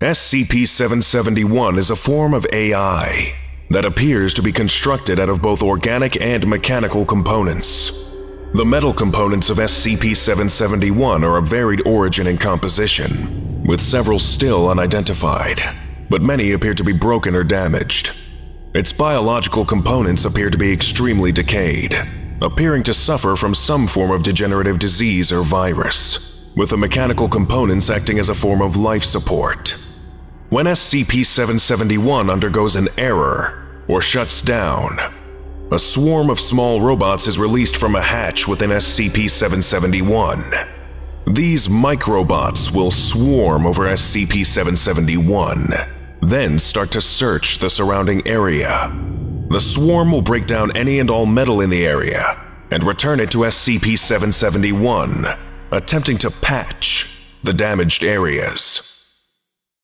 SCP-771 is a form of AI that appears to be constructed out of both organic and mechanical components. The metal components of SCP-771 are of varied origin and composition, with several still unidentified, but many appear to be broken or damaged. Its biological components appear to be extremely decayed, appearing to suffer from some form of degenerative disease or virus, with the mechanical components acting as a form of life support. When SCP-771 undergoes an error or shuts down, a swarm of small robots is released from a hatch within SCP-771. These microbots will swarm over SCP-771, then start to search the surrounding area. The swarm will break down any and all metal in the area and return it to SCP-771, attempting to patch the damaged areas.